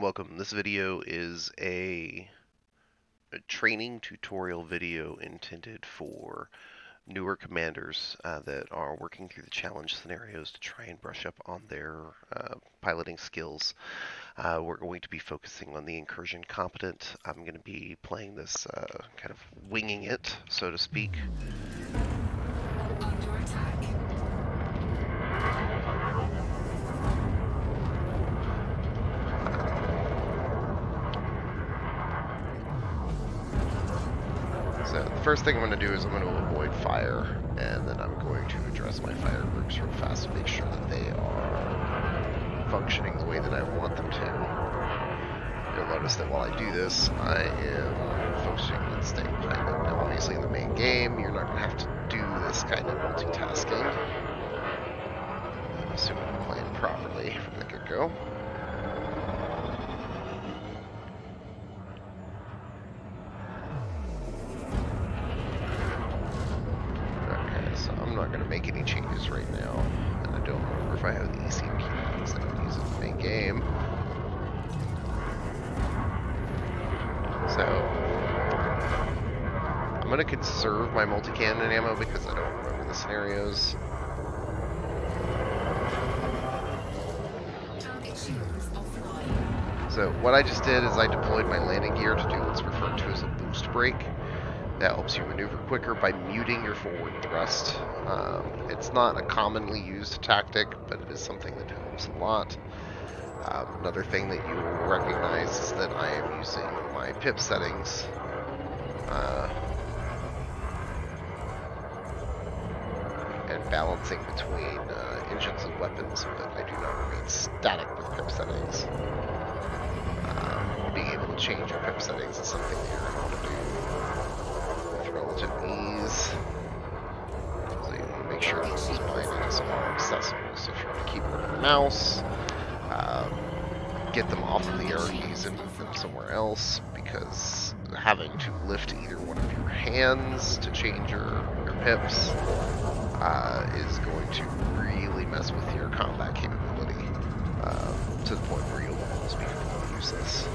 Welcome. This video is a, a training tutorial video intended for newer commanders uh, that are working through the challenge scenarios to try and brush up on their uh, piloting skills. Uh, we're going to be focusing on the incursion competent. I'm going to be playing this uh, kind of winging it, so to speak. First thing I'm going to do is I'm going to avoid fire, and then I'm going to address my fire groups real fast to make sure that they are functioning the way that I want them to. You'll notice that while I do this, I am focusing on staying pilot. Now obviously in the main game, you're not going to have to do this kind of multitasking. I'm Assuming I'm playing properly from the get-go. Conserve my multi-cannon ammo because I don't remember the scenarios. So what I just did is I deployed my landing gear to do what's referred to as a boost brake. That helps you maneuver quicker by muting your forward thrust. Um, it's not a commonly used tactic, but it is something that helps a lot. Um, another thing that you will recognize is that I am using my pip settings. Uh, balancing between uh, engines and weapons but I do not remain static with pip settings. Um, being able to change your pip settings is something that you're able to do with relative ease. So you want to make sure that those bindings are accessible. So if you want to keep them on the mouse, um, get them off of the arrow and move them somewhere else because having to lift either one of your hands to change your, your pips uh, is going to really mess with your combat capability uh, to the point where you'll almost be completely useless.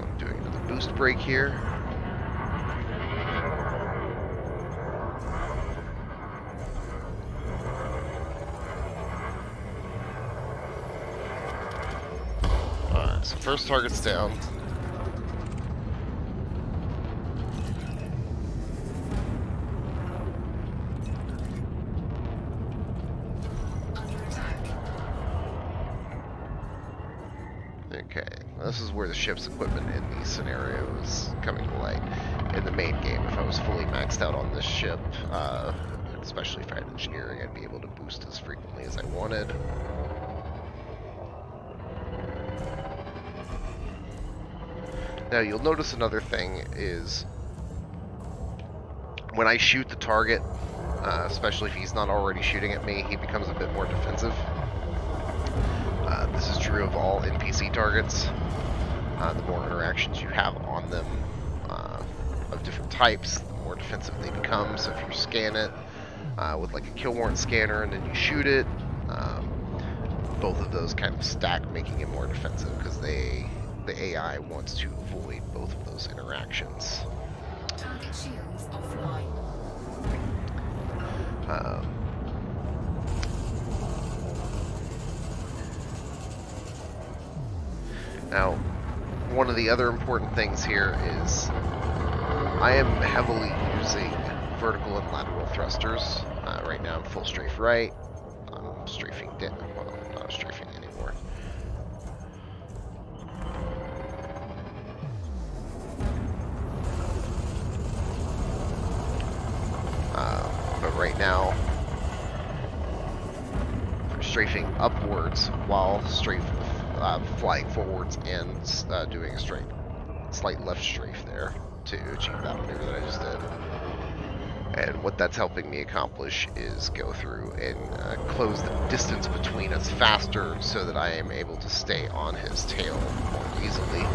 I'm doing another boost break here. So first target's down. Okay, this is where the ship's equipment in these scenarios is coming to light. In the main game, if I was fully maxed out on this ship, uh, especially if I had engineering, I'd be able to boost as frequently as I wanted. Now you'll notice another thing is when I shoot the target, uh, especially if he's not already shooting at me, he becomes a bit more defensive. Uh, this is true of all NPC targets. Uh, the more interactions you have on them uh, of different types, the more defensive they become. So if you scan it uh, with like a kill warrant scanner and then you shoot it, um, both of those kind of stack, making it more defensive because they the AI wants to avoid both of those interactions. Target shields offline. Um, now, one of the other important things here is I am heavily using vertical and lateral thrusters. Uh, right now I'm full strafe right. I'm strafing down. Well, I'm not strafing anymore. Uh, but right now, I'm strafing upwards while strafe uh, flying forwards and uh, doing a straight, slight left strafe there to achieve that maneuver that I just did. And what that's helping me accomplish is go through and uh, close the distance between us faster so that I am able to stay on his tail more easily.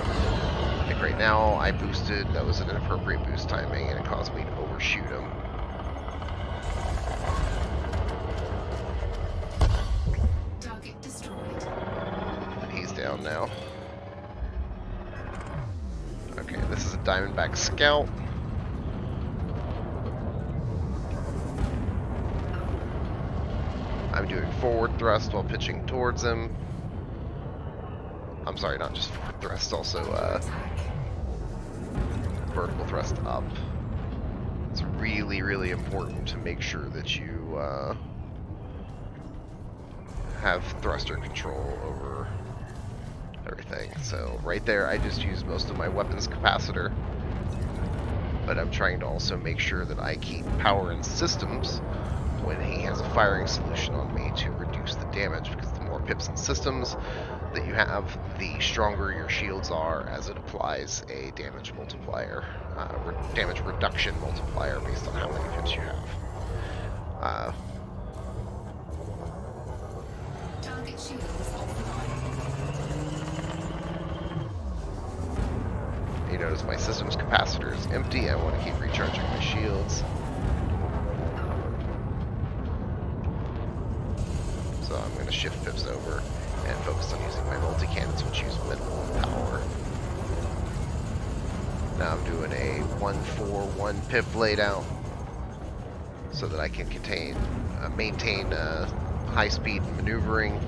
Like right now, I boosted, that was an inappropriate boost timing, and it caused me to overshoot him. Diamondback Scout. I'm doing forward thrust while pitching towards him. I'm sorry, not just forward thrust, also uh, vertical thrust up. It's really, really important to make sure that you uh, have thruster control over everything. So right there, I just used most of my weapons capacitor. But I'm trying to also make sure that I keep power and systems when he has a firing solution on me to reduce the damage, because the more pips and systems that you have, the stronger your shields are as it applies a damage multiplier, uh, re damage reduction multiplier based on how many pips you have. Uh, Target shields notice my system's capacitor is empty, I want to keep recharging my shields. So I'm going to shift pips over and focus on using my multi-cannons, which use minimum power. Now I'm doing a 1-4-1 pip laydown so that I can contain, uh, maintain uh, high-speed maneuvering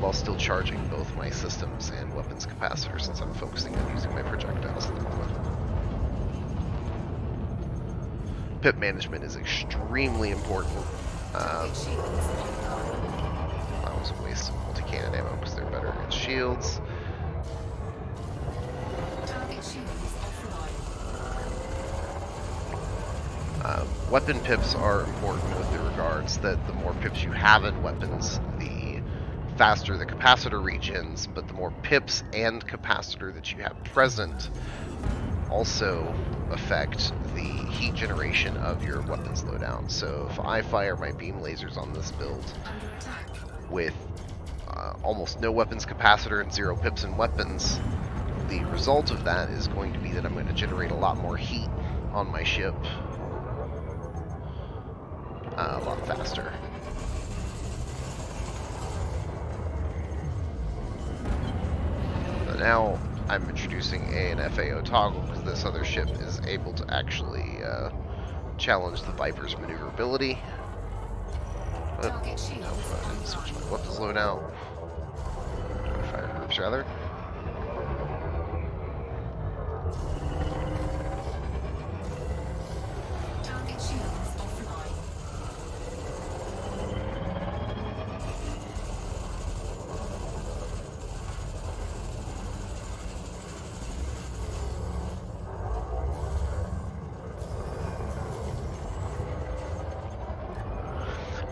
while still charging both my systems and weapons capacitors since I'm focusing on using my projectiles at the moment. Pip management is extremely important. Um, was a waste of multi-cannon ammo because they're better against shields. Um, weapon pips are important with the regards that the more pips you have in weapons, faster the capacitor regens, but the more pips and capacitor that you have present also affect the heat generation of your weapons loadout. So if I fire my beam lasers on this build with uh, almost no weapons capacitor and zero pips and weapons, the result of that is going to be that I'm going to generate a lot more heat on my ship uh, a lot faster. Now I'm introducing A and FAO toggle because this other ship is able to actually uh, challenge the Viper's maneuverability. But no, didn't switch my weapons. Fire groups rather.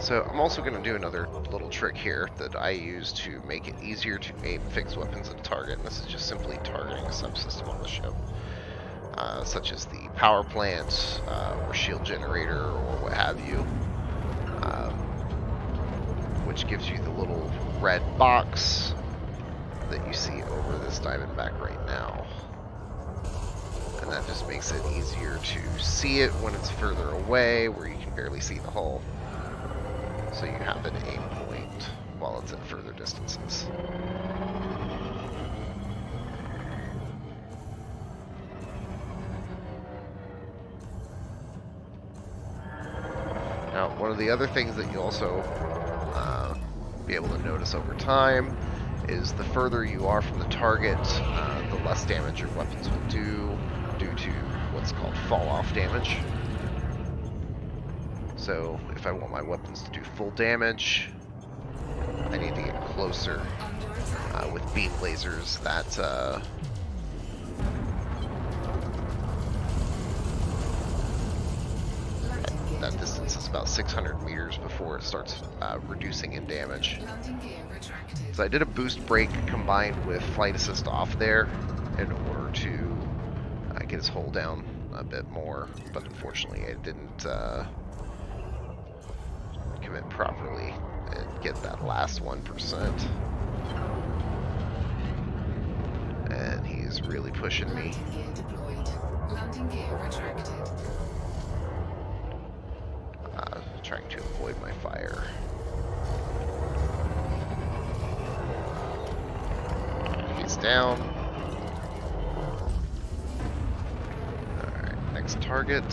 So I'm also going to do another little trick here that I use to make it easier to aim fixed weapons at a target. And this is just simply targeting a subsystem on the ship, uh, such as the power plant uh, or shield generator or what have you, um, which gives you the little red box that you see over this Diamondback right now. And that just makes it easier to see it when it's further away, where you can barely see the hull so you have an aim point while it's at further distances. Now, one of the other things that you also uh, be able to notice over time is the further you are from the target, uh, the less damage your weapons will do due to what's called fall-off damage. So if I want my weapons to do full damage, I need to get closer uh, with beam lasers. That uh, that distance is about 600 meters before it starts uh, reducing in damage. So I did a boost break combined with flight assist off there in order to uh, get his hull down a bit more, but unfortunately I didn't uh, commit properly and get that last 1%. And he's really pushing me. Landing gear deployed. Landing gear retracted. uh, trying to avoid my fire. He's down. Alright, next target.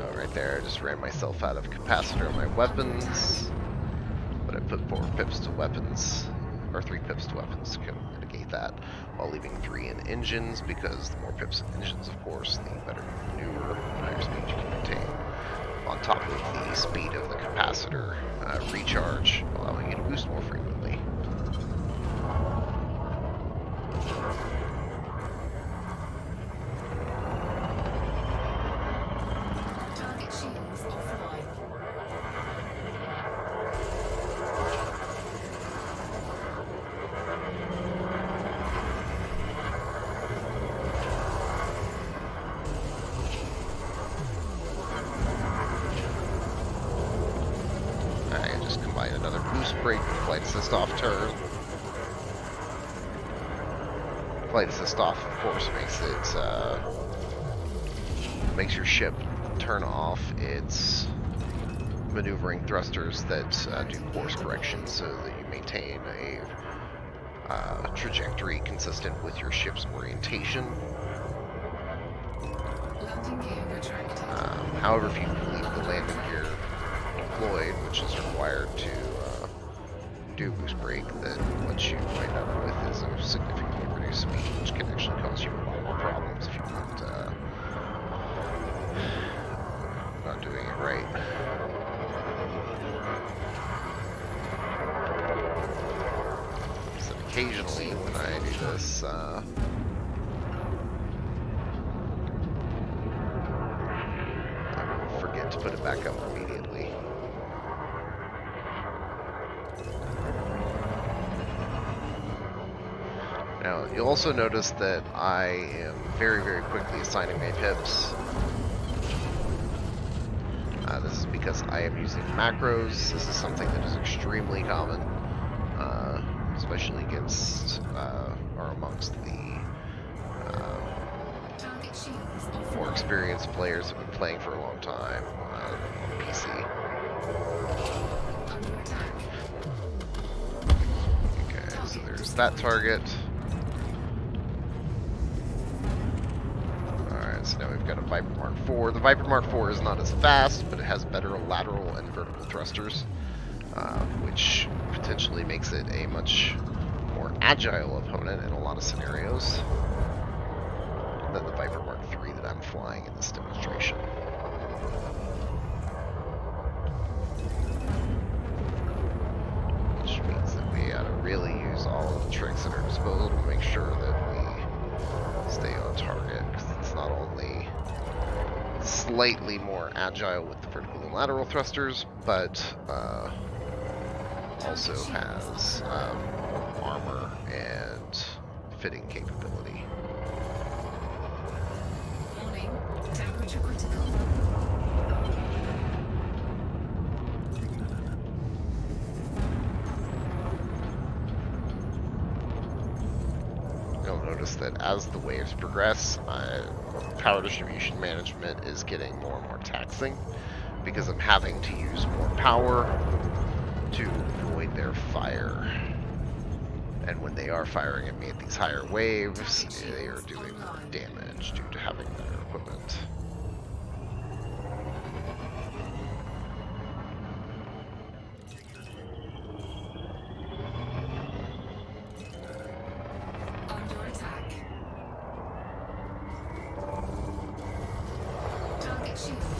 So right there, I just ran myself out of capacitor on my weapons. But I put four pips to weapons, or three pips to weapons to mitigate that, while leaving three in engines, because the more pips in engines, of course, the better maneuver and higher speed you can maintain. On top of the speed of the capacitor uh, recharge, allowing you to boost more frequently. Target shields offline. I just combine another boost break with assist off turn. Flight assist off, of course, makes it uh, makes your ship turn off its maneuvering thrusters that uh, do course correction, so that you maintain a uh, trajectory consistent with your ship's orientation. Um, however, if you leave the landing gear deployed, which is required to do boost break, then what you wind up with is a significantly reduced speed, which can actually cause you a lot more problems if you're not, uh, not doing it right. So occasionally when I do this, uh, I forget to put it back up immediately. Now, you'll also notice that I am very, very quickly assigning my pips. Uh, this is because I am using macros. This is something that is extremely common, uh, especially against uh, or amongst the uh, more experienced players who have been playing for a long time on PC. Okay, so there's that target. Got a Viper Mark IV. The Viper Mark IV is not as fast, but it has better lateral and vertical thrusters, uh, which potentially makes it a much more agile opponent in a lot of scenarios than the Viper Mark III that I'm flying in this demonstration. Which means that we gotta really use all of the tricks at our disposal to make sure that we stay on target. Slightly more agile with the vertical and lateral thrusters, but uh, also has um, armor and fitting capability. Notice that as the waves progress, uh, power distribution management is getting more and more taxing because I'm having to use more power to avoid their fire. And when they are firing at me at these higher waves, they are doing more damage due to having better equipment. Target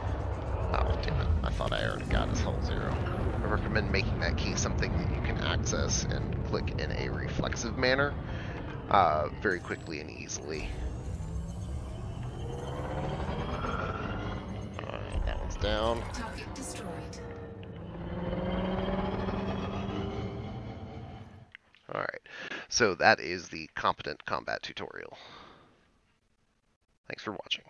Damn it. I thought I already got his hull zero. I recommend making that key something that you can access and click in a reflexive manner uh, very quickly and easily. Alright, that one's down. Target destroyed. Alright, so that is the competent combat tutorial. Thanks for watching.